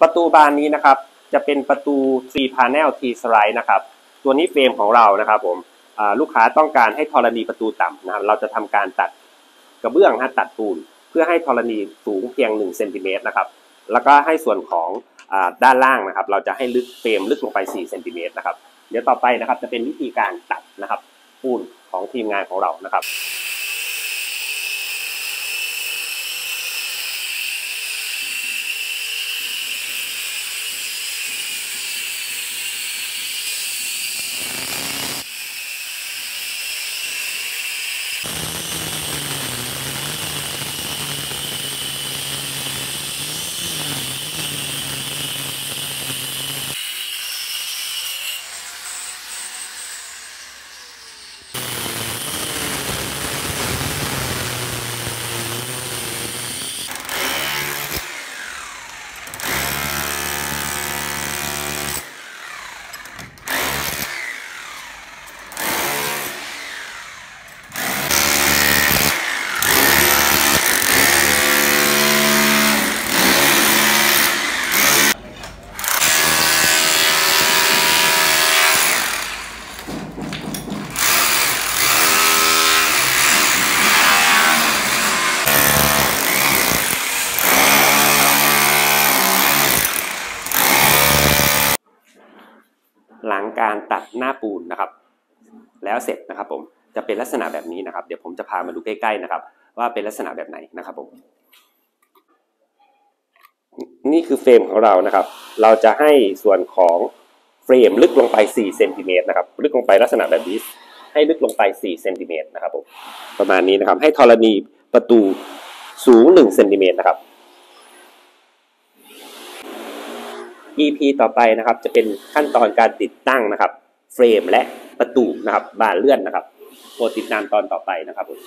ประตูบานนี้นะครับ จะเป็นประตู C panel T slide นะครับ ตัวนี้เฟรมของเรานะครับผมลูกค้าต้องการให้ธรณีประตูต่ำนะครับ เราจะทำการตัดกระเบื้องนะตัดปูนเพื่อให้ธรณีสูงเพียง1เซนติเมตรนะครับ แล้วก็ให้ส่วนของอด้านล่างนะครับ เราจะให้ลึกเฟรมลึกลงไป4เซนติเมตรนะครับ เดี๋ยวต่อไปนะครับจะเป็นวิธีการตัดนะครับปูนของทีมงานของเรานะครับ หลังการตัดหน้าปูนนะครับ แล้วเสร็จนะครับผมจะเป็นลักษณะแบบนี้นะครับ เดี๋ยวผมจะพามาดูใกล้ๆนะครับ ว่าเป็นลักษณะแบบไหนนะครับผมนี่คือเฟรมของเรานะครับ เราจะให้ส่วนของเฟรมลึกลงไป4เซนติเมตรนะครับลึกลงไปลักษณะแบบนี้ให้ลึกลงไป4เซนติเมตรนะครับผมประมาณนี้นะครับ ให้ธรณีประตูสูง1เซนติเมตรนะครับ EP ต่อไปนะครับ จะเป็นขั้นตอนการติดตั้งนะครับ เฟรมและประตูนะครับ บานเลื่อนนะครับโปรดติดตามตอนต่อไปนะครับผม